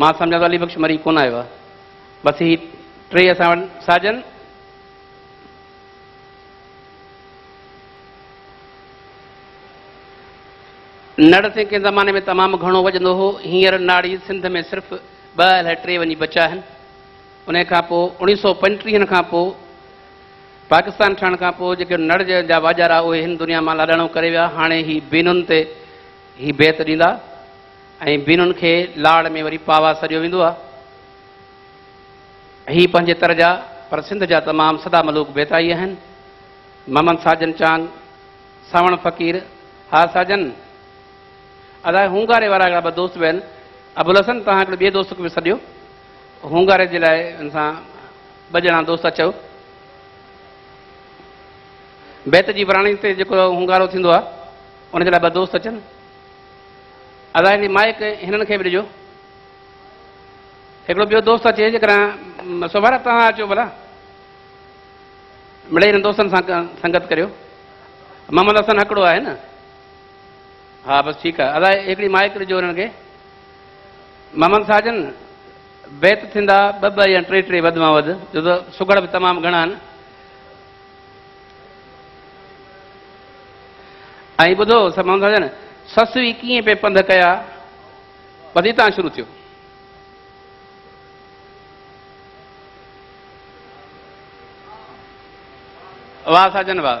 मां सम्झां थो अलीब्श मरी कोन आयो आहे बसि ही टे असां वटि साजन नड़ सिंह कंहिं ज़माने में तमामु घणो वॼंदो हो हींअर नाड़ी सिंध में सिर्फ़ु ॿ अलाए टे वञी बचा आहिनि उन खां पोइ उणिवीह सौ पंटीहनि खां पोइ पाकिस्तान ठहण खां पोइ जेके नड़ जा वाजारा उहे हिन दुनिया मां लाॾाणो करे विया हाणे ही बेनुनि ते ही बेत ॾींदा ऐं भीनुनि खे लाड़ में वरी पावा सॼियो वेंदो आहे ही पंहिंजे तर जा पर सिंध जा तमामु सदा मलूक बेताई आहिनि ममन साजन चांद सावण फ़क़ीर हा साजन अदा हूंगारे वारा हिकिड़ा ॿ दोस्त बि आहिनि अबुल हसन तव्हां हिकिड़े ॿिए दोस्त बि सॾियो हूंगारे जे लाइ हिन सां ॿ ॼणा दोस्त अचो बैत जी वराणी ते जेको हूंगारो थींदो आहे उनजे लाइ ॿ दोस्त अचनि अदा माइक हिननि खे बि ॾिजो हिकिड़ो ॿियो दोस्त अचे जेकर सोभारा तव्हां अचो भला मिड़े हिननि दोस्तनि सां संगत करियो मोहम्मद हसन हिकिड़ो आहे न हा बसि ठीकु आहे हिकिड़ी माइक ॾिजो हिननि खे ममन साजन बैत थींदा ॿ ॿ या टे टे वधि मां वधि छो त सुगड़ बि तमामु घणा आहिनि ऐं ॿुधो सभु मम्मन ससु ई पे पंध कया बदी तुम शुरू थो वाह साजन वाह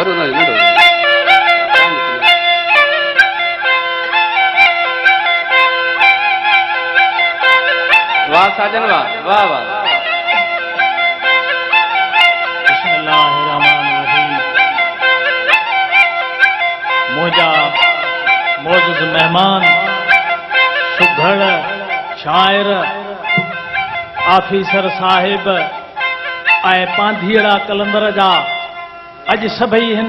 నడు साजन वाह वाह वाह मोजा मेहमान सुघड़ शायर आफिसर साहिब ऐं पांधीअड़ा कलंदर जा अज सभई हिन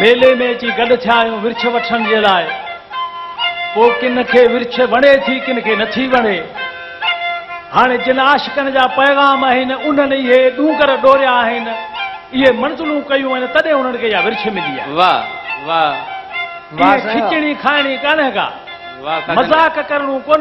मेले में अची गॾु थिया आहियूं विर्छ वठण किन खे विर्छ वणे थी किन खे नथी वणे हाणे जिन आशिकनि जा पैगाम आहिनि उन्हनि इहे ॾूकर डोरिया आहिनि इहे मणतलूं कयूं आहिनि तॾहिं उन्हनि मिली खिचड़ी खाणी कान्हे का मज़ाक करणो कोन्हे